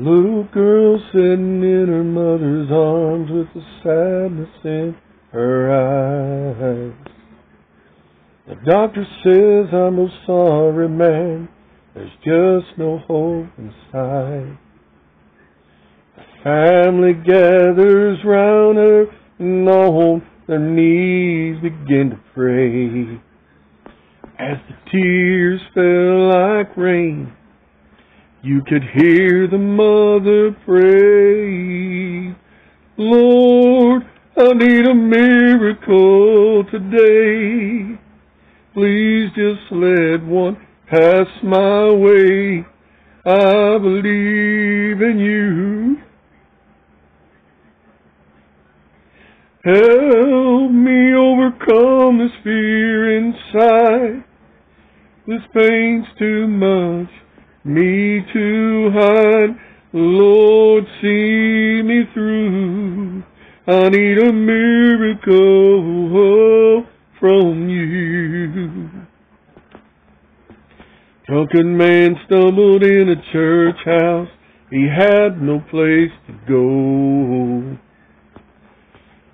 Little girl sitting in her mother's arms with the sadness in her eyes. The doctor says I'm a sorry man. There's just no hope inside. The family gathers round her and on their knees begin to pray. As the tears fell like rain, you could hear the mother pray. Lord, I need a miracle today. Please just let one pass my way. I believe in you. Help me overcome this fear inside. This pain's too much, me to hide. Lord, see me through. I need a miracle from you. Drunken man stumbled in a church house. He had no place to go.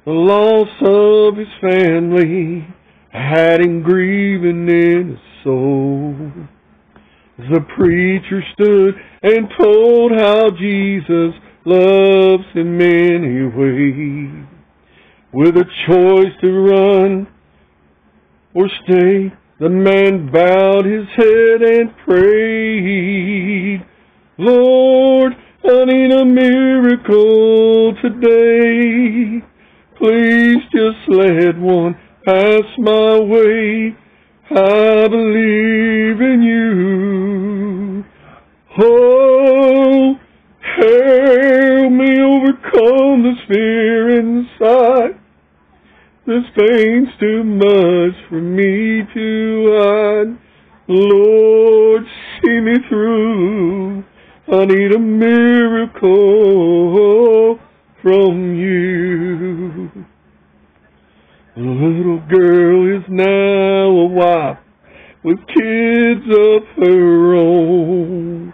The loss of his family had him grieving in his soul. The preacher stood and told how Jesus loves in many ways. With a choice to run or stay. The man bowed his head and prayed, Lord, I need a miracle today. Please just let one pass my way. I believe in you. Oh, help me overcome this fear inside. This pain's too much for me to hide. Lord, see me through. I need a miracle from you. The little girl is now a wife with kids of her own.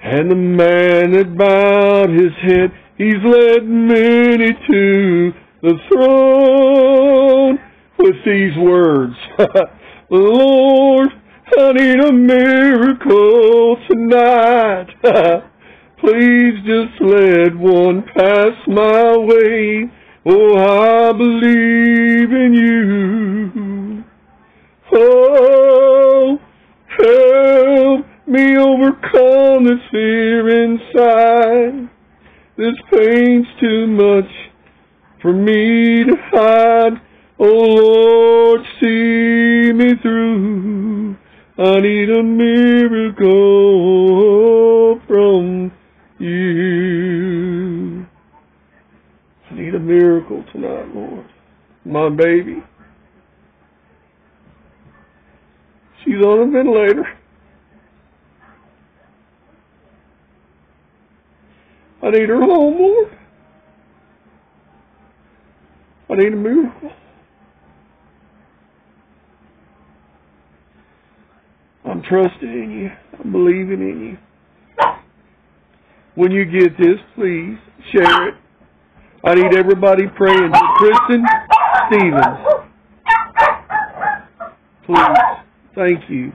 And the man that bowed his head, he's led many to the throne with these words. Lord, I need a miracle tonight. Please just let one pass my way. Oh, I believe overcome this fear inside. This pain's too much for me to hide. Oh Lord, see me through. I need a miracle from you. I need a miracle tonight, Lord. My baby. She's on a ventilator. I need her home, Lord. I need a miracle. I'm trusting in you. I'm believing in you. When you get this, please share it. I need everybody praying for Kristin Stevens. Please. Thank you.